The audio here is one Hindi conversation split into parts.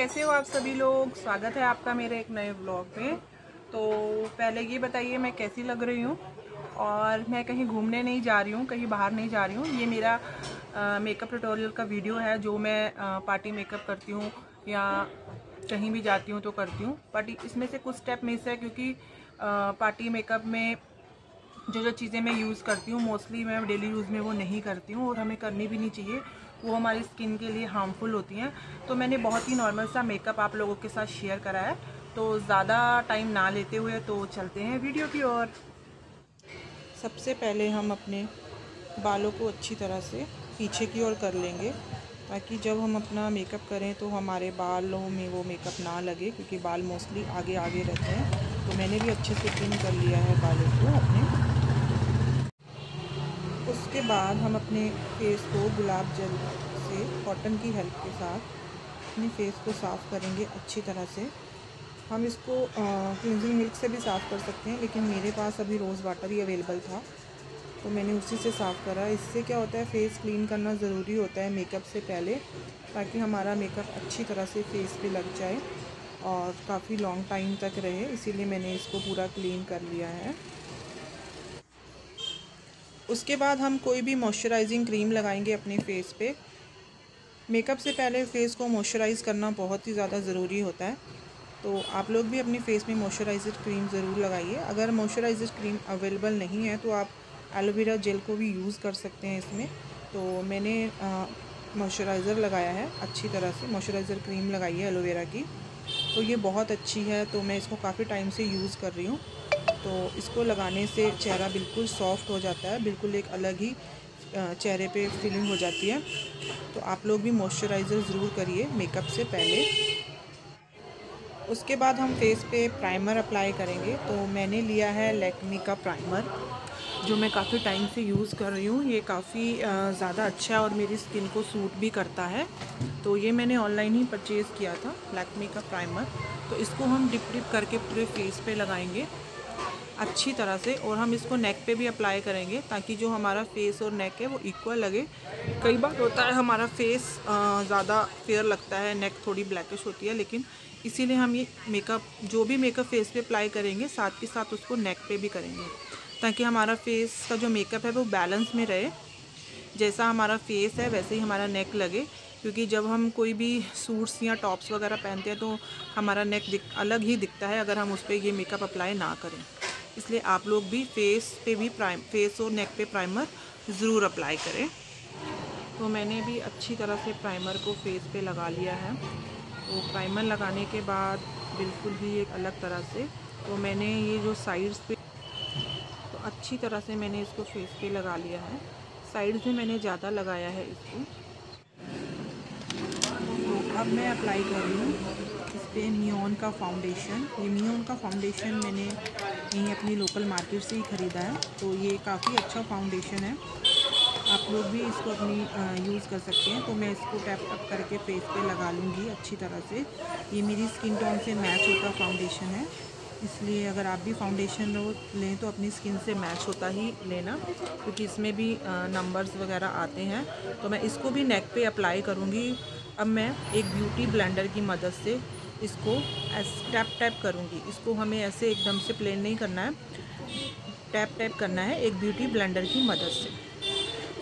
कैसे हो आप सभी लोग? स्वागत है आपका मेरे एक नए व्लॉग में तो पहले ये बताइए मैं कैसी लग रही हूँ? और मैं कहीं घूमने नहीं जा रही हूँ कहीं बाहर नहीं जा रही हूँ। ये मेरा मेकअप ट्यूटोरियल का वीडियो है जो मैं आ, पार्टी मेकअप करती हूँ या कहीं भी जाती हूँ तो करती हूँ। बट इसमें से कुछ स्टेप मिस है क्योंकि आ, पार्टी मेकअप में जो जो चीज़ें मैं यूज़ करती हूँ मोस्टली मैं डेली यूज़ में वो नहीं करती हूँ और हमें करनी भी नहीं चाहिए। वो हमारी स्किन के लिए हार्मफुल होती हैं। तो मैंने बहुत ही नॉर्मल सा मेकअप आप लोगों के साथ शेयर करा है। तो ज़्यादा टाइम ना लेते हुए तो चलते हैं वीडियो की ओर। सबसे पहले हम अपने बालों को अच्छी तरह से पीछे की ओर कर लेंगे, ताकि जब हम अपना मेकअप करें तो हमारे बालों में वो मेकअप ना लगे, क्योंकि बाल मोस्टली आगे आगे रहते हैं। तो मैंने भी अच्छे से पिन कर लिया है बालों को अपने। उसके बाद हम अपने फेस को गुलाब जल से कॉटन की हेल्प के साथ अपने फेस को साफ़ करेंगे अच्छी तरह से। हम इसको क्लिनजिंग मिल्क से भी साफ़ कर सकते हैं, लेकिन मेरे पास अभी रोज़ वाटर ही अवेलेबल था तो मैंने उसी से साफ़ करा। इससे क्या होता है फेस क्लीन करना ज़रूरी होता है मेकअप से पहले, ताकि हमारा मेकअप अच्छी तरह से फेस पे लग जाए और काफ़ी लॉन्ग टाइम तक रहे। इसीलिए मैंने इसको पूरा क्लीन कर लिया है। उसके बाद हम कोई भी मॉइस्चराइजिंग क्रीम लगाएँगे अपने फेस पे। मेकअप से पहले फ़ेस को मॉइस्चराइज़ करना बहुत ही ज़्यादा ज़रूरी होता है। तो आप लोग भी अपनी फ़ेस में मॉइस्चराइज़र क्रीम ज़रूर लगाइए। अगर मॉइस्चराइज़र क्रीम अवेलेबल नहीं है तो आप एलोवेरा जेल को भी यूज़ कर सकते हैं इसमें। तो मैंने मॉइस्चराइज़र लगाया है, अच्छी तरह से मॉइस्चराइज़र क्रीम लगाई है एलोवेरा की। तो ये बहुत अच्छी है तो मैं इसको काफ़ी टाइम से यूज़ कर रही हूँ। तो इसको लगाने से चेहरा बिल्कुल सॉफ्ट हो जाता है, बिल्कुल एक अलग ही चेहरे पे फीलिंग हो जाती है। तो आप लोग भी मॉइस्चराइज़र ज़रूर करिए मेकअप से पहले। उसके बाद हम फेस पे प्राइमर अप्लाई करेंगे। तो मैंने लिया है लैक्मी का प्राइमर जो मैं काफ़ी टाइम से यूज़ कर रही हूँ। ये काफ़ी ज़्यादा अच्छा है और मेरी स्किन को सूट भी करता है। तो ये मैंने ऑनलाइन ही परचेज़ किया था लैक्मी का प्राइमर तो इसको हम डिप डिप करके पूरे फेस पे लगाएँगे। अच्छी तरह से और हम इसको नेक पे भी अप्लाई करेंगे ताकि जो हमारा फेस और नेक है वो इक्वल लगे। कई बार होता है हमारा फेस ज़्यादा फेयर लगता है नेक थोड़ी ब्लैकिश होती है, लेकिन इसीलिए हम ये मेकअप जो भी मेकअप फेस पे अप्लाई करेंगे, साथ के साथ उसको नेक पे भी करेंगे ताकि हमारा फेस का जो मेकअप है वो बैलेंस में रहे। जैसा हमारा फेस है, वैसे ही हमारा नेक लगे, क्योंकि जब हम कोई भी सूट्स या टॉप्स वगैरह पहनते हैं तो हमारा नेक अलग ही दिखता है अगर हम उस पर ये मेकअप अप्लाई ना करें। इसलिए आप लोग भी फेस पे भी प्राइम फेस और नेक पे प्राइमर ज़रूर अप्लाई करें। तो मैंने भी अच्छी तरह से प्राइमर को फेस पे लगा लिया है। तो प्राइमर लगाने के बाद बिल्कुल भी एक अलग तरह से तो मैंने ये जो साइड्स पे तो अच्छी तरह से मैंने इसको फेस पे लगा लिया है। साइड से मैंने ज़्यादा लगाया है इसको। तो अब मैं अप्लाई कर रही हूँ इस पर मियोन का फाउंडेशन ये मियोन का फाउंडेशन मैंने यहीं अपनी लोकल मार्केट से ही ख़रीदा है तो ये काफ़ी अच्छा फाउंडेशन है। आप लोग भी इसको अपनी यूज़ कर सकते हैं तो मैं इसको टैप टैप करके फेस पे लगा लूँगी अच्छी तरह से। ये मेरी स्किन टोन से मैच होता फाउंडेशन है, इसलिए अगर आप भी फाउंडेशन लें तो अपनी स्किन से मैच होता ही लेना, क्योंकि इसमें भी नंबर्स वगैरह आते हैं। तो मैं इसको भी नेक पे अप्लाई करूँगी। अब मैं एक ब्यूटी ब्लेंडर की मदद से इसको टैप टैप करूँगी। इसको हमें ऐसे एकदम से प्लेन नहीं करना है। टैप टैप करना है एक ब्यूटी ब्लेंडर की मदद से।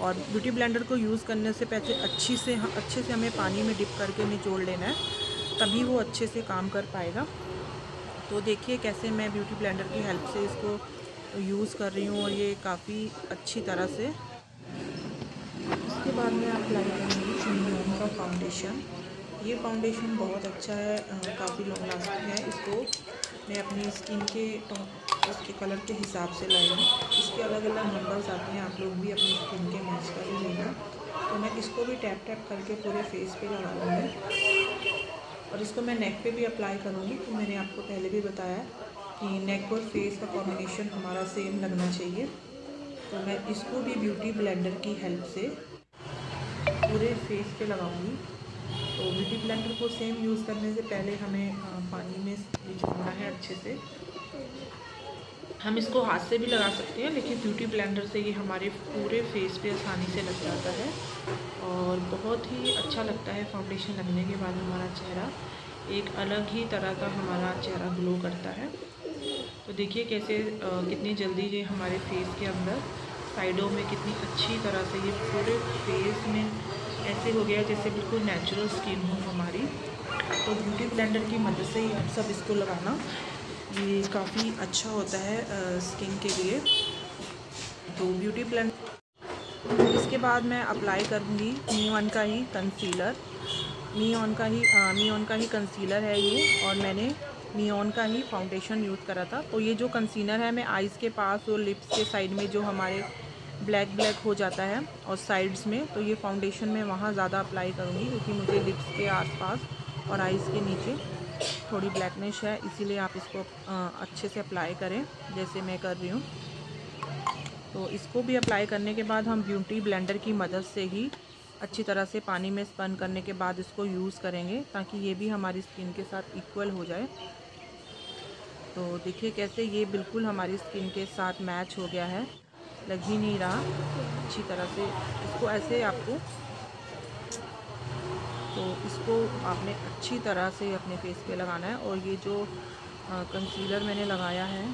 और ब्यूटी ब्लेंडर को यूज़ करने से पहले अच्छी से, अच्छे से हमें पानी में डिप करके निचोड़ लेना है, तभी वो अच्छे से काम कर पाएगा। तो देखिए कैसे मैं ब्यूटी ब्लेंडर की हेल्प से इसको यूज़ कर रही हूँ और ये काफ़ी अच्छी तरह से। इसके बाद मैं अप्लाई करूँगी चिन्नी का फाउंडेशन ये फाउंडेशन बहुत अच्छा है काफ़ी लॉन्ग लास्टिंग है। इसको मैं अपनी स्किन के उसके कलर के हिसाब से लाई हूँ। इसके अलग अलग नंबर्स आते हैं, आप लोग भी अपनी स्किन के मैच कर ही लेना। तो मैं इसको भी टैप टैप करके पूरे फेस पे लगा लूँगी। और इसको मैं नेक पे भी अप्लाई करूँगी। तो मैंने आपको पहले भी बताया कि नेक और फेस का कॉम्बिनेशन हमारा सेम लगना चाहिए। तो मैं इसको भी ब्यूटी ब्लेंडर की हेल्प से पूरे फेस पे लगाऊँगी। तो ब्यूटी ब्लेंडर को सेम यूज़ करने से पहले हमें पानी में निचोड़ना है अच्छे से। हम इसको हाथ से भी लगा सकते हैं लेकिन ब्यूटी ब्लेंडर से ये हमारे पूरे फेस पे आसानी से लग जाता है। और बहुत ही अच्छा लगता है फाउंडेशन लगने के बाद हमारा चेहरा। एक अलग ही तरह का हमारा चेहरा ग्लो करता है। तो देखिए कैसे आ, कितनी जल्दी ये हमारे फेस के अंदर साइडों में कितनी अच्छी तरह से ये पूरे फेस में ऐसे हो गया जैसे बिल्कुल नेचुरल स्किन हो हमारी। तो ब्यूटी ब्लेंडर की मदद से ही आप सब इसको लगाना। ये काफ़ी अच्छा होता है स्किन के लिए। तो ब्यूटी ब्लेंड इसके बाद मैं अप्लाई करूँगी मी वन का ही कंसीलर मी ऑन का ही आ, मी ऑन का ही कंसीलर है ये और मैंने ऑन का ही फाउंडेशन यूज़ करा था। तो ये जो कंसीलर है मैं आइज़ के पास और लिप्स के साइड में जो हमारे ब्लैक ब्लैक हो जाता है और साइड्स में तो ये फाउंडेशन मैं वहाँ ज़्यादा अप्लाई करूँगी, क्योंकि मुझे लिप्स के आसपास और आइज़ के नीचे थोड़ी ब्लैकनेश है, इसीलिए आप इसको अच्छे से अप्लाई करें, जैसे मैं कर रही हूँ। तो इसको भी अप्लाई करने के बाद हम ब्यूटी ब्लेंडर की मदद से ही अच्छी तरह से पानी में स्पन करने के बाद इसको यूज़ करेंगे, ताकि ये भी हमारी स्किन के साथ इक्वल हो जाए। तो देखिए कैसे ये बिल्कुल हमारी स्किन के साथ मैच हो गया है। लग ही नहीं रहा अच्छी तरह से। इसको ऐसे आपको तो इसको आपने अच्छी तरह से अपने फेस पे लगाना है और ये जो आ, कंसीलर मैंने लगाया है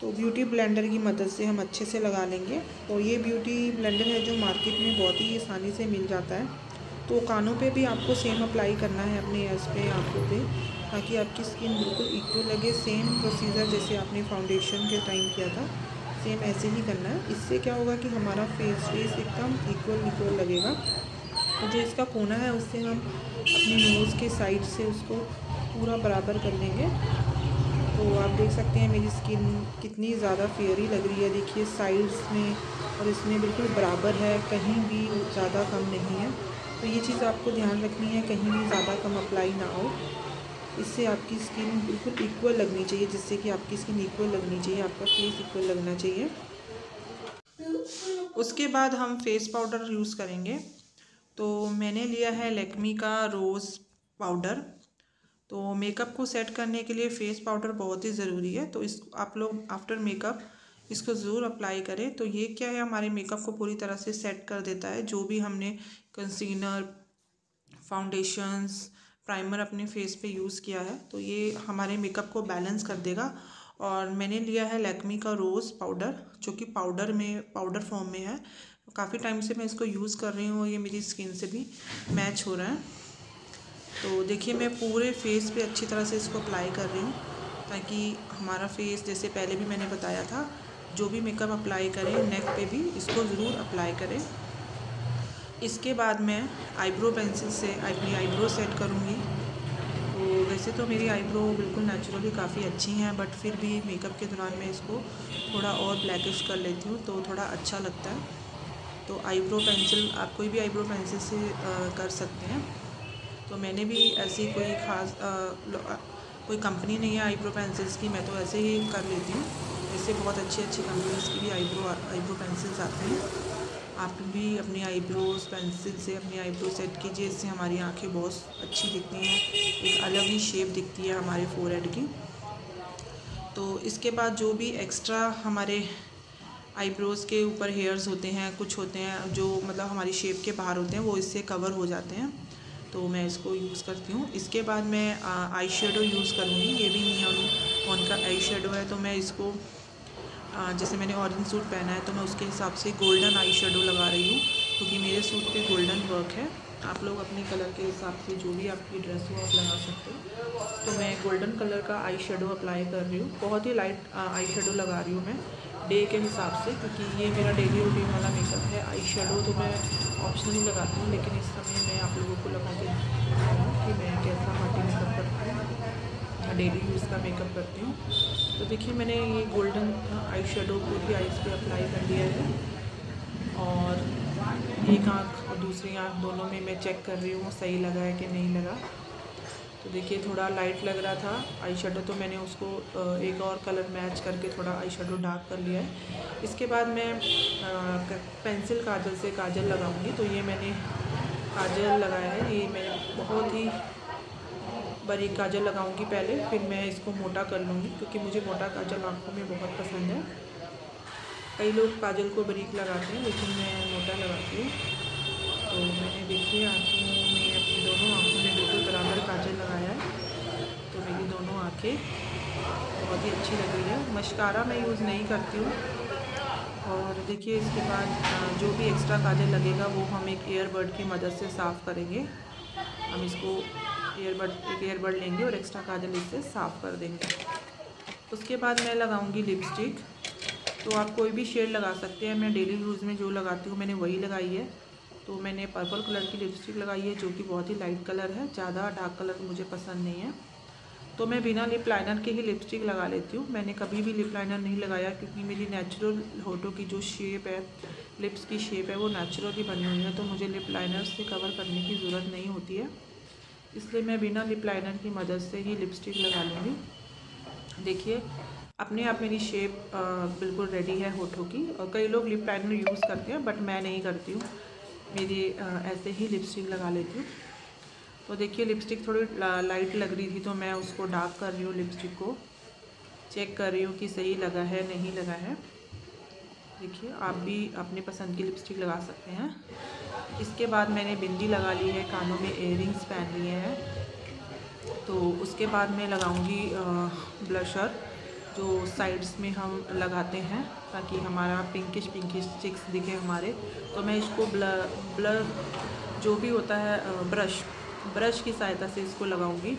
तो ब्यूटी ब्लेंडर की मदद से हम अच्छे से लगा लेंगे। तो ये ब्यूटी ब्लेंडर है जो मार्केट में बहुत ही आसानी से मिल जाता है। तो कानों पे भी आपको सेम अप्लाई करना है अपने एयर्स पे आँखों पे। ताकि आपकी स्किन बिल्कुल इक्वल लगे। सेम प्रोसीजर जैसे आपने फाउंडेशन के टाइम किया था सेम ऐसे ही करना है। इससे क्या होगा कि हमारा फेस फेस एकदम इक्वल इक्वल लगेगा। तो जो इसका कोना है, उससे हम अपने नोज़ के साइड से उसको पूरा बराबर कर लेंगे। तो आप देख सकते हैं मेरी स्किन कितनी ज़्यादा फेयरी लग रही है। देखिए साइड्स में और इसमें बिल्कुल बराबर है, कहीं भी ज़्यादा कम नहीं है। तो ये चीज़ आपको ध्यान रखनी है, कहीं भी ज़्यादा कम अप्लाई ना हो। इससे आपकी स्किन बिल्कुल इक्वल लगनी चाहिए, जिससे कि आपकी स्किन इक्वल लगनी चाहिए, आपका फेस इक्वल लगना चाहिए। उसके बाद हम फेस पाउडर यूज़ करेंगे। तो मैंने लिया है लेकमी का रोज़ पाउडर तो मेकअप को सेट करने के लिए फ़ेस पाउडर बहुत ही ज़रूरी है। तो इस, आप लोग आफ्टर मेकअप इसको ज़रूर अप्लाई करें। तो ये क्या है? हमारे मेकअप को पूरी तरह से सेट कर देता है। जो भी हमने कंसीलर फाउंडेशंस प्राइमर अपने फेस पे यूज़ किया है तो ये हमारे मेकअप को बैलेंस कर देगा। और मैंने लिया है लैक्मी का रोज़ पाउडर जो कि पाउडर में पाउडर फॉर्म में है। काफ़ी टाइम से मैं इसको यूज़ कर रही हूँ और ये मेरी स्किन से भी मैच हो रहा है। तो देखिए, मैं पूरे फेस पे अच्छी तरह से इसको अप्लाई कर रही हूँ, ताकि हमारा फेस जैसे पहले भी मैंने बताया था, जो भी मेकअप अप्लाई करें नेक पे भी, इसको ज़रूर अप्लाई करें। इसके बाद मैं आईब्रो पेंसिल से अपनी आईब्रो सेट करूँगी। तो वैसे तो मेरी आईब्रो बिल्कुल नेचुरली काफ़ी अच्छी हैं बट फिर भी मेकअप के दौरान मैं इसको थोड़ा और ब्लैकिश कर लेती हूँ तो थोड़ा अच्छा लगता है। तो आईब्रो पेंसिल आप कोई भी आईब्रो पेंसिल से आ, कर सकते हैं। तो मैंने भी ऐसी कोई ख़ास कोई कंपनी नहीं है आईब्रो पेंसिल्स की मैं तो ऐसे ही कर लेती हूँ। ऐसे बहुत अच्छी अच्छी कंपनीज़ की भी आईब्रो आईब्रो पेंसिल्स आती हैं। आप भी अपनी आईब्रोज पेंसिल से अपनी आईब्रो सेट कीजिए, इससे हमारी आँखें बहुत अच्छी दिखती हैं। एक अलग ही शेप दिखती है हमारे फोरहेड की। तो इसके बाद जो भी एक्स्ट्रा हमारे आईब्रोज़ के ऊपर हेयर्स होते हैं, कुछ होते हैं, जो मतलब हमारी शेप के बाहर होते हैं, वो इससे कवर हो जाते हैं। तो मैं इसको यूज़ करती हूँ। इसके बाद मैं आई शेडो यूज़ करूँगी। ये भी मियान ऑन का आई शेडो है तो मैं इसको जैसे मैंने ऑरेंज सूट पहना है तो मैं उसके हिसाब से गोल्डन आई शेडो लगा रही हूँ, क्योंकि मेरे सूट पे गोल्डन वर्क है। आप लोग अपने कलर के हिसाब से जो भी आपकी ड्रेस हो, आप लगा सकते हो। तो मैं गोल्डन कलर का आई शेडो अप्लाई कर रही हूँ। बहुत ही लाइट आई शेडो लगा रही हूँ मैं डे के हिसाब से, क्योंकि ये मेरा डेली रूटीन वाला मेकअप है। आई शेडो तो मैं ऑप्शनली लगाती हूँ, लेकिन इस समय मैं आप लोगों को लगा के कि मैं कैसा पार्टी मेकअप करती डेली यूज़ का मेकअप करती हूँ। तो देखिए, मैंने ये गोल्डन आई शेडो पूरी आइज़ पे अप्लाई कर दिया है। और एक आँख और दूसरी आँख दोनों में मैं चेक कर रही हूँ, सही लगा है कि नहीं लगा। तो देखिए, थोड़ा लाइट लग रहा था। आई शेडो तो मैंने उसको एक और कलर मैच करके थोड़ा आई शेडो डार्क कर लिया है। इसके बाद मैं पेंसिल काजल से काजल लगाऊँगी। तो ये मैंने काजल लगाया है। ये मैं बहुत ही बारीक काजल लगाऊँगी पहले, फिर मैं इसको मोटा कर लूँगी, क्योंकि मुझे मोटा काजल आँखों में बहुत पसंद है। कई लोग काजल को बारीक लगाते हैं, लेकिन मैं मोटा लगाती हूँ। तो मैंने देखिए, आँखों में अपनी दोनों आँखों में बिल्कुल बराबर काजल लगाया है। तो मेरी दोनों आँखें बहुत ही अच्छी लग रही है। मशकारा मैं यूज़ नहीं करती हूँ। और देखिए, इसके बाद जो भी एक्स्ट्रा काजल लगेगा, वो हम एक एयरबड की मदद से साफ़ करेंगे। हम इसको एयरबड एक एयरबड लेंगे और एक्स्ट्रा काजल इससे साफ़ कर देंगे। उसके बाद मैं लगाऊँगी लिपस्टिक तो आप कोई भी शेड लगा सकते हैं। मैं डेली यूज़ में जो लगाती हूँ, मैंने वही लगाई है। तो मैंने पर्पल कलर की लिपस्टिक लगाई है, जो कि बहुत ही लाइट कलर है। ज़्यादा डार्क कलर मुझे पसंद नहीं है। तो मैं बिना लिप लाइनर के ही लिपस्टिक लगा लेती हूँ। मैंने कभी भी लिप लाइनर नहीं लगाया, क्योंकि मेरी नेचुरल होटो की जो शेप है लिप्स की शेप है, वो नेचुरली बनी हुई है। तो मुझे लिप लाइनर से कवर करने की ज़रूरत नहीं होती है। इसलिए मैं बिना लिप लाइनर की मदद से ही लिपस्टिक लगा लूँगी। देखिए, अपने आप मेरी शेप बिल्कुल रेडी है होठों की। और कई लोग लिप लाइनर यूज़ करते हैं बट मैं नहीं करती हूँ। मेरी ऐसे ही लिपस्टिक लगा लेती हूँ। तो देखिए लिपस्टिक थोड़ी लाइट लग रही थी तो मैं उसको डार्क कर रही हूँ लिपस्टिक को। चेक कर रही हूँ कि सही लगा है, नहीं लगा है। देखिए, आप भी अपने पसंद की लिपस्टिक लगा सकते हैं। इसके बाद मैंने बिंदी लगा ली है, कानों में इयर पहन लिए हैं। तो उसके बाद मैं लगाऊँगी ब्लशर जो साइड्स में हम लगाते हैं, ताकि हमारा पिंकिश पिंकिश चिक्स दिखे हमारे। तो मैं इसको ब्लर ब्लर जो भी होता है ब्रश ब्रश की सहायता से इसको लगाऊँगी,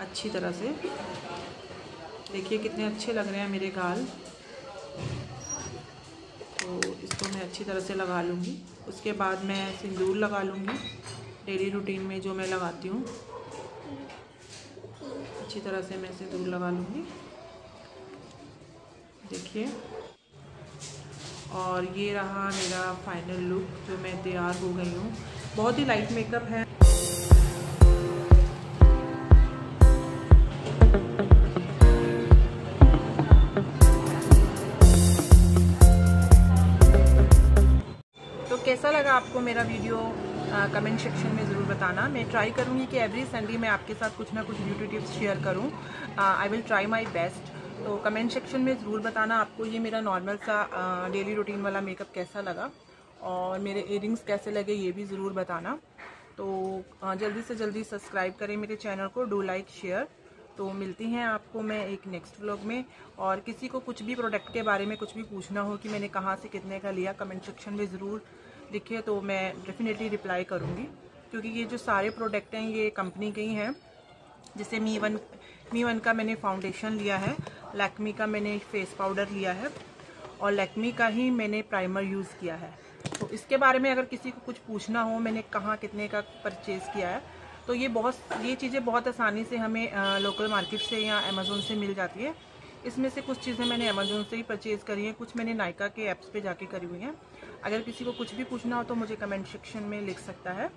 अच्छी तरह से। देखिए कितने अच्छे लग रहे हैं मेरे गाल। तो इसको मैं अच्छी तरह से लगा लूँगी। उसके बाद मैं सिंदूर लगा लूँगी डेली रूटीन में जो मैं लगाती हूँ। अच्छी तरह से मैं सिंदूर लगा लूँगी। देखिए। और ये रहा मेरा फाइनल लुक जो मैं तैयार हो गई हूँ। बहुत ही लाइट मेकअप है। कैसा लगा आपको मेरा वीडियो कमेंट सेक्शन में ज़रूर बताना। मैं ट्राई करूँगी कि एवरी संडे मैं आपके साथ कुछ ना कुछ ब्यूटी टिप्स शेयर करूँ। I will try my best तो कमेंट सेक्शन में ज़रूर बताना आपको ये मेरा नॉर्मल सा डेली रूटीन वाला मेकअप कैसा लगा। और मेरे इयरिंग्स कैसे लगे ये भी ज़रूर बताना। तो जल्दी से जल्दी सब्सक्राइब करें मेरे चैनल को डू लाइक शेयर तो मिलती हैं आपको मैं एक नेक्स्ट व्लॉग में। और किसी को कुछ भी प्रोडक्ट के बारे में कुछ भी पूछना हो कि मैंने कहाँ से कितने का लिया कमेंट सेक्शन में ज़रूर लिखिए तो मैं डेफिनेटली रिप्लाई करूँगी क्योंकि ये जो सारे प्रोडक्ट हैं ये कंपनी के ही हैं। जैसे मी वन मी वन का मैंने फाउंडेशन लिया है लैक्मी का मैंने फेस पाउडर लिया है और लैक्मी का ही मैंने प्राइमर यूज़ किया है। तो इसके बारे में अगर किसी को कुछ पूछना हो मैंने कहाँ कितने का परचेज़ किया है तो ये बहुत ये चीज़ें बहुत आसानी से हमें आ, लोकल मार्केट से या अमेज़ोन से मिल जाती है। इसमें से कुछ चीज़ें मैंने अमेज़ोन से ही परचेज़ करी हैं कुछ मैंने नायका के ऐप्स पे जाके करी हुई हैं। अगर किसी को कुछ भी पूछना हो तो मुझे कमेंट सेक्शन में लिख सकता है।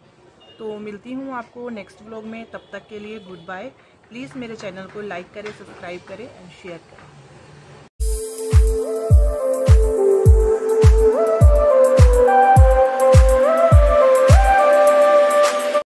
तो मिलती हूँ आपको नेक्स्ट ब्लॉग में, तब तक के लिए गुड बाय प्लीज़ मेरे चैनल को लाइक करें सब्सक्राइब करें एंड शेयर करें।